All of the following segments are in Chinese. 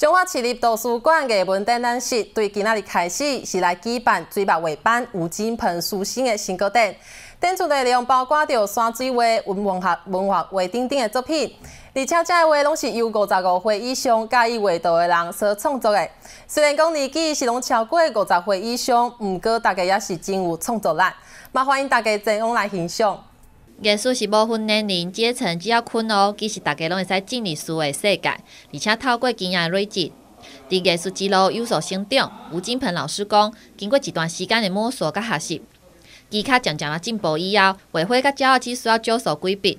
中华市立图书馆嘅文展展室，对今仔日开始是来举办水墨画版吴金鹏书生的新歌展。展出内容包括着山水画、文文学、文学画等等的作品，而且这些画拢是由五十五岁以上介意画图的人所创作的。虽然讲年纪是拢超过五十岁以上，不过大家也是真有创作力。嘛，欢迎大家前往来欣赏。艺术是无分年龄阶层，只要困哦，其实大家拢会使进入书的世界，而且透过经验累积，伫艺术之路有所成长。吴金鹏老师讲，经过一段时间的摸索甲学习，技巧渐渐啊进步以后，画画甲胶只需要少数几笔，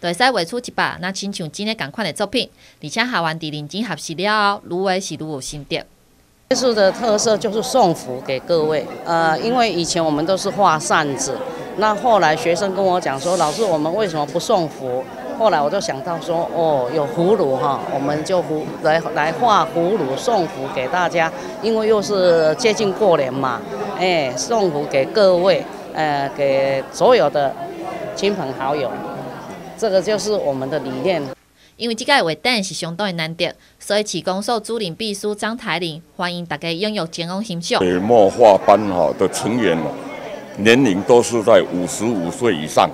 就会使画出一百那亲像真诶共款的作品。而且学完伫认真学习了后，愈画是愈有心得。艺术的特色就是送福给各位，呃，因为以前我们都是画扇子。那后来学生跟我讲说，老师，我们为什么不送福？后来我就想到说，哦，有葫芦哈，我们就葫来来画葫芦送福给大家，因为又是接近过年嘛，哎，送福给各位，呃，给所有的亲朋好友，这个就是我们的理念。因为这个画展是相当的难得，所以启公所主任秘书张台玲欢迎大家踊跃前往欣赏。水墨画班哈的成员。年龄都是在五十五岁以上，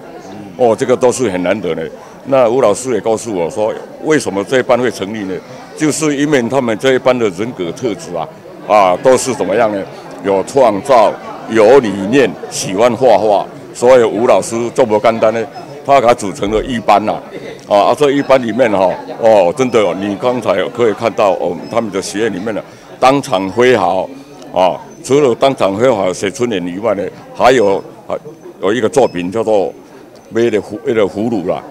哦，这个都是很难得的。那吴老师也告诉我说，为什么这一班会成立呢？就是因为他们这一班的人格特质啊，啊，都是怎么样呢？有创造，有理念，喜欢画画。所以吴老师这么简单呢，他给他组成了一班呐，啊，这一班里面哈，哦，真的哦，你刚才可以看到哦，他们的学院里面呢，当场挥毫，啊。除了当场绘画写春联以外呢，还有啊有一个作品叫做“买的葫那个葫芦啦，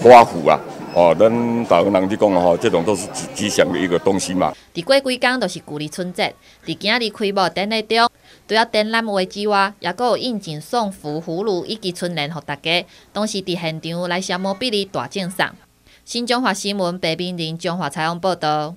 花虎啊”，哦，咱大人就讲吼，这种都是吉吉祥的一个东西嘛。伫过几天都是旧历春节，伫今日开幕典礼中，除了展览画之外，也阁有应景送福葫芦以及春联，给大家，同时伫现场来消磨比例大赠送。新中华新闻白冰林中华采访报道。